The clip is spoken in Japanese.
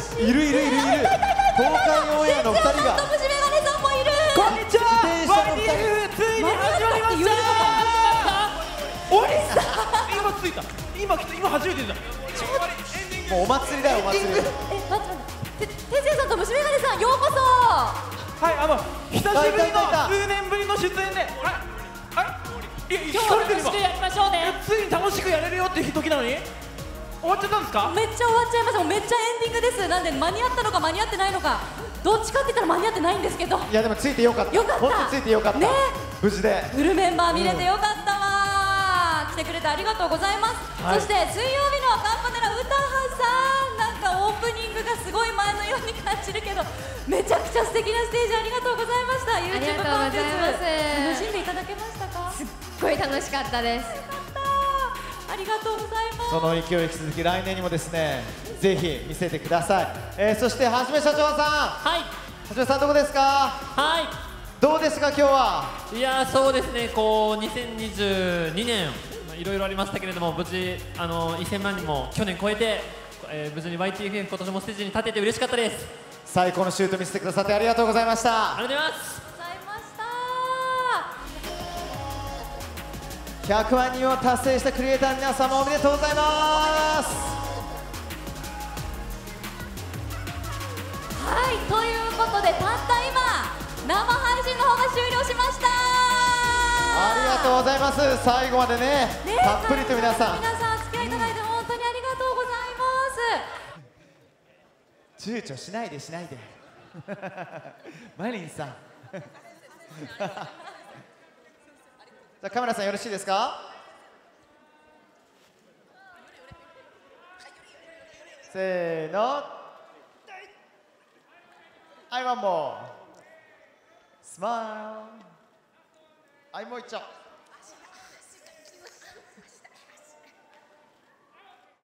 しいいるいるいるいる。東海オンエアの2人が。と虫眼鏡さんもいるこんにちは。YDF ついに始まりました。たおりさ今ついた。今来た今初めてだもうお祭りだよお祭り。え待ってて。ててつやさんと虫眼鏡さんようこそはいあの久しぶりの数年ぶりの出演でああいや今日は楽しくやりましょうねついに楽しくやれるよっていう時なのに終わっちゃったんですか？めっちゃ終わっちゃいました。もうめっちゃエンディングです。なんで間に合ったのか間に合ってないのか。どっちかって言ったら間に合ってないんですけど。いやでもついてよかった。よかった。本当についてよかった、ね。無事で。フルメンバー見れてよかったわ、来てくれてありがとうございます、はい。そして水曜日のカンパネラ歌はさん。なんかオープニングがすごい前のように感じるけどめちゃくちゃ素敵なステージありがとうございました。YouTube りがとうございます。楽しんでいただけましたか？すっごい楽しかったですありがとうございます。その勢い引き続き来年にもですねぜひ見せてください、えー、そしてはじめ社長さん。ははいじめさんどこですか？はどうですか今日は？いいやーそうですね。こう2022年まあいろいろありましたけれども無事あの1000万人も去年超えて、えー無事に YTFM 今年もステージに立てて嬉しかったです。最高のシュート見せてくださってありがとうございました。ありがとうございます100万人を達成したクリエイターの皆様おめでとうございます。はいということでたった今生配信の方が終了しました。ありがとうございます。最後までねねたっぷりと皆さん。皆さんお付き合いいただいて本当にありがとうございます。躊躇しないでしないで。マリンさん じゃあカメラさんよろしいですか？せーの。はいワンモー。スマイル。はいもう一丁。